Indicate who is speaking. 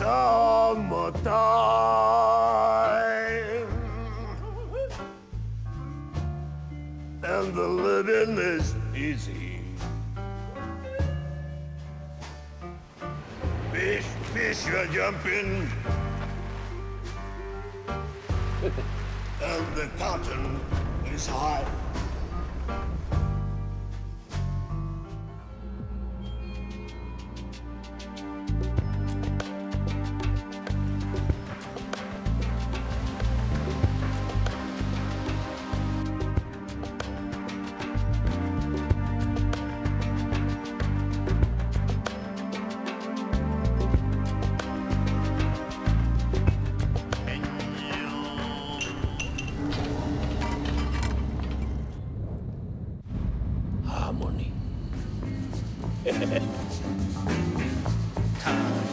Speaker 1: summertime. And the living is easy. Fish, fish are jumping. and the cotton is high.
Speaker 2: Wow,